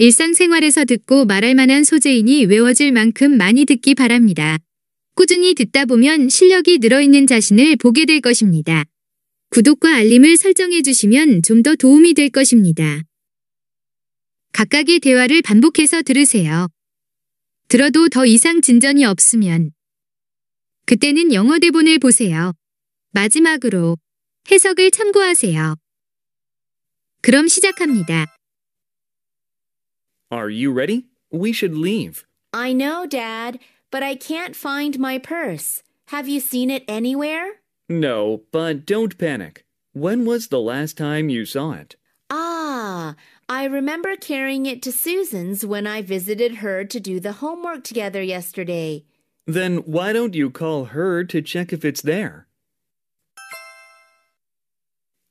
일상생활에서 듣고 말할 만한 소재이니 외워질 만큼 많이 듣기 바랍니다. 꾸준히 듣다 보면 실력이 늘어있는 자신을 보게 될 것입니다. 구독과 알림을 설정해 주시면 좀 더 도움이 될 것입니다. 각각의 대화를 반복해서 들으세요. 들어도 더 이상 진전이 없으면 그때는 영어 대본을 보세요. 마지막으로 해석을 참고하세요. 그럼 시작합니다. Are you ready? We should leave. I know, Dad, but I can't find my purse. Have you seen it anywhere? No, but don't panic. When was the last time you saw it? Ah, I remember carrying it to Susan's when I visited her to do the homework together yesterday. Then why don't you call her to check if it's there?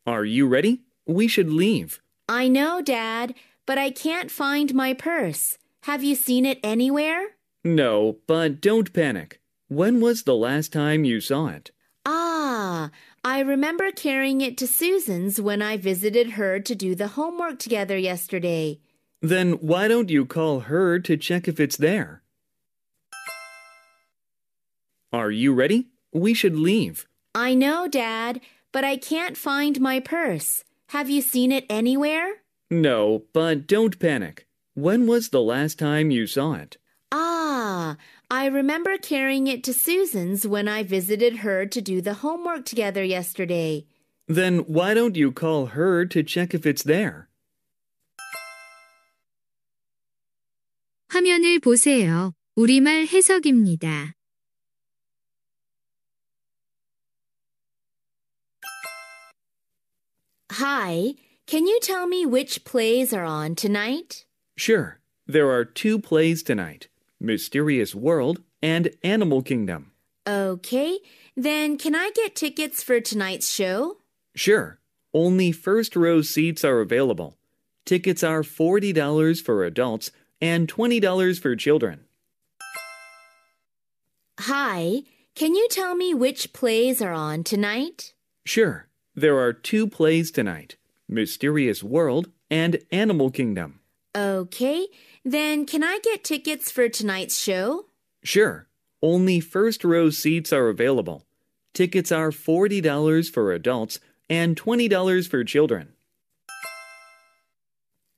Are you ready? We should leave. I know, Dad, but I can't find my purse. Have you seen it anywhere? No, but don't panic. When was the last time you saw it? Ah, I remember carrying it to Susan's when I visited her to do the homework together yesterday. Then why don't you call her to check if it's there? Are you ready? We should leave. I know, Dad, but I can't find my purse. Have you seen it anywhere? No, but don't panic. When was the last time you saw it? Ah, I remember carrying it to Susan's when I visited her to do the homework together yesterday. Then why don't you call her to check if it's there? 화면을 보세요. 우리말 해석입니다. Hi, can you tell me which plays are on tonight? Sure. There are two plays tonight Mysterious World and Animal Kingdom. Okay, then can I get tickets for tonight's show? Sure. Only first row seats are available. Tickets are $40 for adults and $20 for children. Hi, can you tell me which plays are on tonight? Sure. There are two plays tonight Mysterious World and Animal Kingdom. Okay, then can I get tickets for tonight's show? Sure. Only first row seats are available. Tickets are $40 for adults and $20 for children.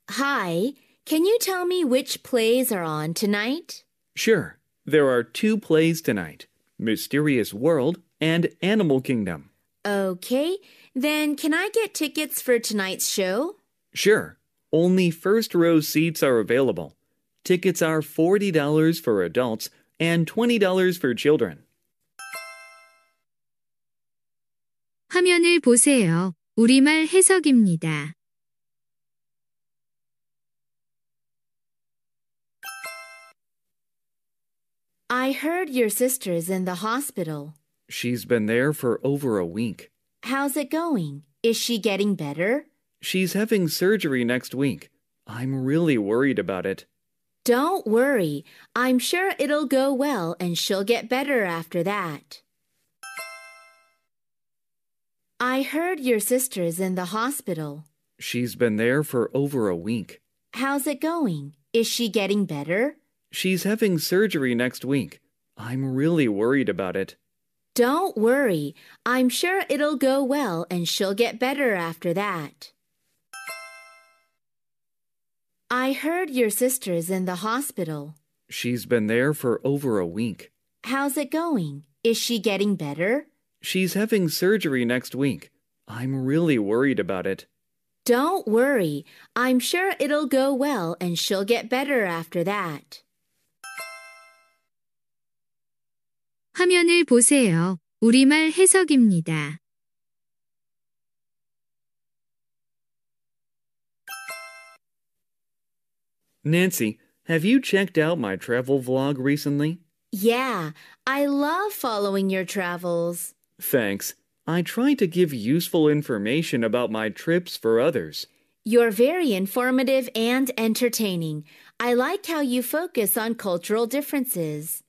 Hi, can you tell me which plays are on tonight? Sure. There are two plays tonight Mysterious World and Animal Kingdom. Okay, then can I get tickets for tonight's show? Sure. Only first row seats are available. Tickets are $40 for adults and $20 for children. 화면을 보세요. 우리말 해석입니다. I heard your sister's in the hospital. She's been there for over a week. How's it going? Is she getting better? She's having surgery next week. I'm really worried about it. Don't worry. I'm sure it'll go well and she'll get better after that. I heard your sister's in the hospital. She's been there for over a week. How's it going? Is she getting better? She's having surgery next week. I'm really worried about it. Don't worry. I'm sure it'll go well and she'll get better after that. I heard your sister's in the hospital. She's been there for over a week. How's it going? Is she getting better? She's having surgery next week. I'm really worried about it. Don't worry. I'm sure it'll go well and she'll get better after that. 화면을 보세요. 우리말 해석입니다. Nancy, have you checked out my travel vlog recently? Yeah, I love following your travels. Thanks. I try to give useful information about my trips for others. You're very informative and entertaining. I like how you focus on cultural differences.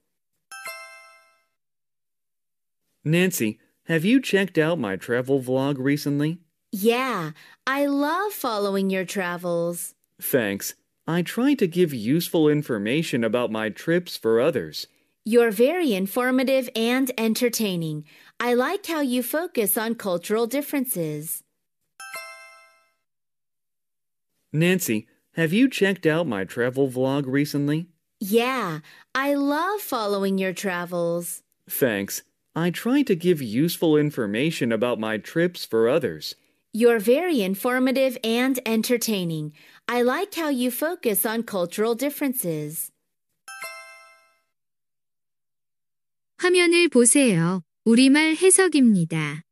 Nancy, have you checked out my travel vlog recently? Yeah, I love following your travels. Thanks. I try to give useful information about my trips for others. You're very informative and entertaining. I like how you focus on cultural differences. Nancy, have you checked out my travel vlog recently? Yeah, I love following your travels. Thanks. I try to give useful information about my trips for others. You're very informative and entertaining. I like how you focus on cultural differences. 화면을 보세요. 우리말 해석입니다.